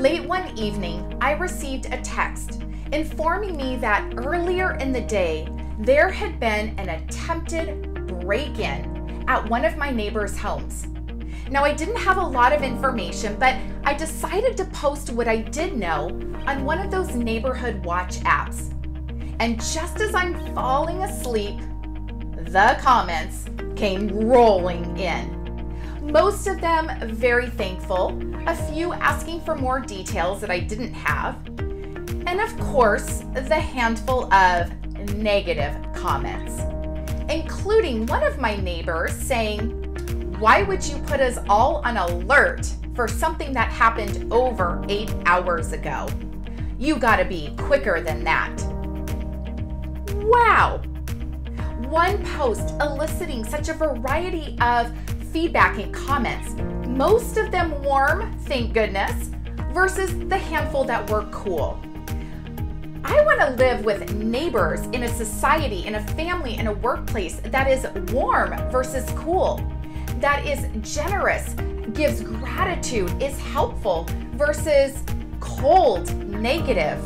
Late one evening, I received a text informing me that earlier in the day, there had been an attempted break in at one of my neighbors' homes. Now, I didn't have a lot of information, but I decided to post what I did know on one of those neighborhood watch apps. And just as I'm falling asleep, the comments came rolling in. Most of them very thankful, a few asking for more details that I didn't have, and of course, the handful of negative comments, including one of my neighbors saying, Why would you put us all on alert for something that happened over eight hours ago? You gotta be quicker than that. Wow! One post eliciting such a variety of feedback and comments, most of them warm, thank goodness, versus the handful that were cool. I want to live with neighbors in a society, in a family, in a workplace that is warm versus cool, that is generous, gives gratitude, is helpful versus cold, negative,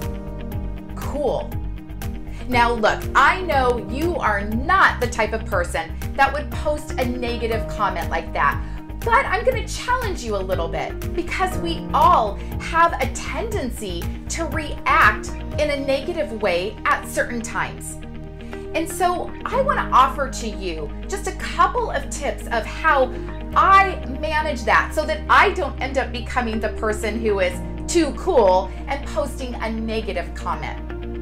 cool. Now, look, I know you are not the type of person that would post a negative comment like that. But I'm going to challenge you a little bit because we all have a tendency to react in a negative way at certain times. And so I want to offer to you just a couple of tips of how I manage that so that I don't end up becoming the person who is too cool and posting a negative comment.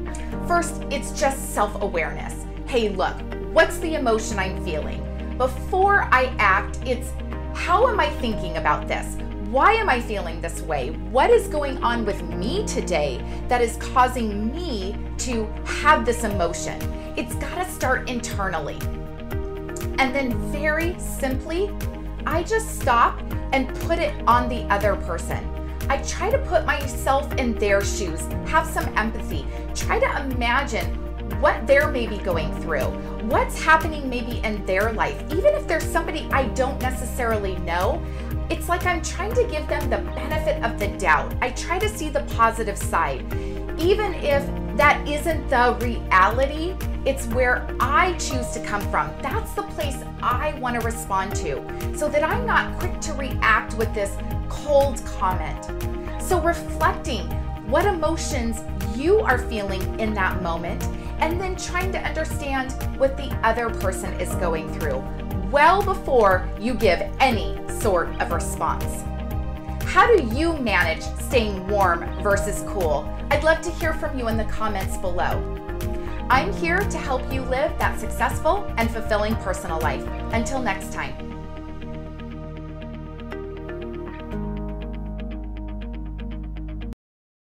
First, it's just self awareness. Hey, look, what's the emotion I'm feeling? Before I act, it's how am I thinking about this? Why am I feeling this way? What is going on with me today that is causing me to have this emotion? It's got to start internally. And then, very simply, I just stop and put it on the other person. I try to put myself in their shoes, have some empathy, try to imagine what they're maybe going through, what's happening maybe in their life. Even if there's somebody I don't necessarily know, it's like I'm trying to give them the benefit of the doubt. I try to see the positive side. Even if that isn't the reality, it's where I choose to come from. That's the place I want to respond to so that I'm not quick to react with this cold comment. So, reflecting what emotions you are feeling in that moment and then trying to understand what the other person is going through well before you give any sort of response. How do you manage staying warm versus cool? I'd love to hear from you in the comments below. I'm here to help you live that successful and fulfilling personal life. Until next time.